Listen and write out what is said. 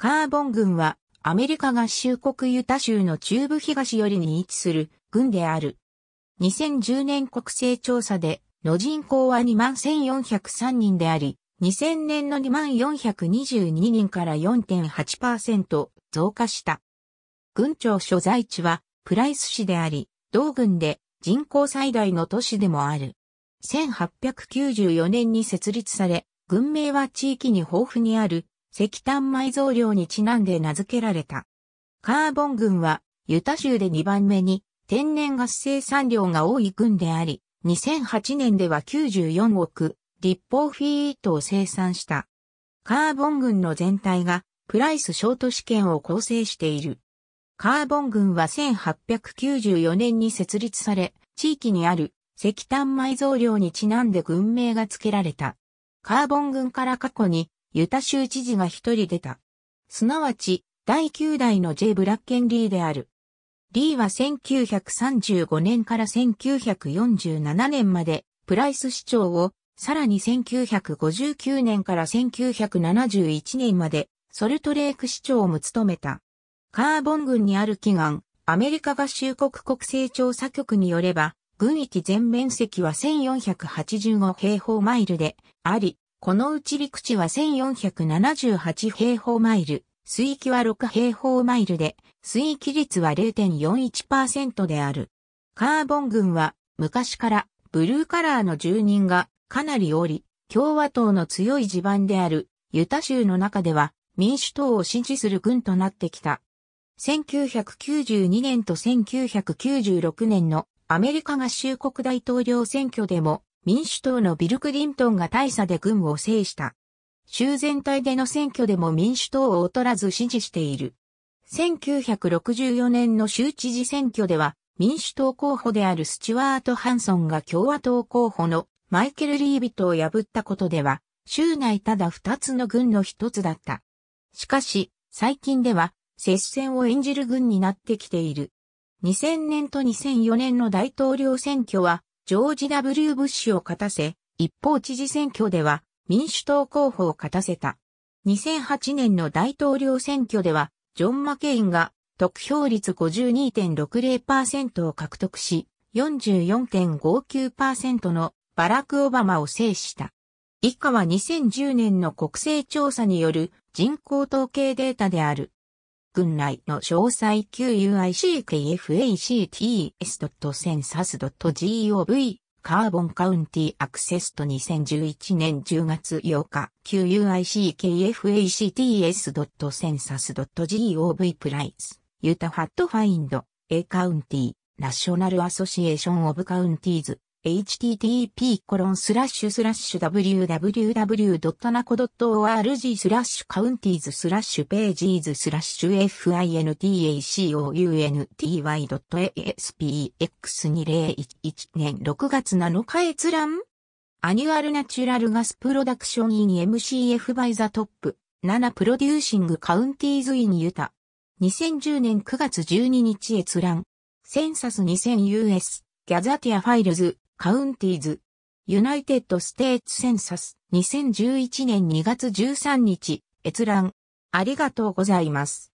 カーボン郡はアメリカ合衆国ユタ州の中部東寄りに位置する郡である。2010年国勢調査での人口は21,403人であり、2000年の2422人から4.8%増加した。郡庁所在地はプライス市であり、同郡で人口最大の都市でもある。1894年に設立され、郡名は地域に豊富にある石炭埋蔵量にちなんで名付けられた。カーボン郡はユタ州で2番目に天然ガス生産量が多い郡であり、2008年では94億立方フィートを生産した。カーボン郡の全体がプライスショート試験を構成している。カーボン郡は1894年に設立され、地域にある石炭埋蔵量にちなんで郡名が付けられた。カーボン郡から過去にユタ州知事が一人出た。すなわち、第9代の J. ブラッケンリーである。リーは1935年から1947年までプライス市長を、さらに1959年から1971年までソルトレーク市長も務めた。カーボン郡にある祈願、アメリカ合衆国国勢調査局によれば、軍域全面積は1485平方マイルであり、このうち陸地は1478平方マイル、水域は6平方マイルで、水域率は0.41%である。カーボン郡は昔からブルーカラーの住人がかなりおり、共和党の強い地盤であるユタ州の中では民主党を支持する軍となってきた。1992年と1996年のアメリカ合衆国大統領選挙でも民主党のビル・クリントンが大差で軍を制した。州全体での選挙でも民主党を劣らず支持している。1964年の州知事選挙では民主党候補であるスチュワート・ハンソンが共和党候補のマイケル・リービットを破ったことでは州内ただ二つの軍の一つだった。しかし最近では接戦を演じる軍になってきている。2000年と2004年の大統領選挙は、ジョージ・ W・ ブッシュを勝たせ、一方知事選挙では、民主党候補を勝たせた。2008年の大統領選挙では、ジョン・マケインが得票率52.60%を獲得し、44.59%のバラク・オバマを制した。以下は2010年の国勢調査による人口統計データである。群内の詳細 QUICKFACTS.census.gov カーボンカウンティアクセスト2011年10月8日 QUICKFACTS.census.gov プライスユタファットファインド A カウンティナショナルアソシエーションオブカウンティーズ。http://www.naco.org スラッシュカウンティーズスラッシュページーズスラッシュ fintacounty.aspx2011 年6月7日閲覧アニュアルナチュラルガスプロダクションイン MCF バイザトップ7プロデューシングカウンティーズインユタ2010年9月12日閲覧センサス 2000US ギャザティアファイルズカウンティーズ、ユナイテッド・ステーツ・センサス、2011年2月13日、閲覧。ありがとうございます。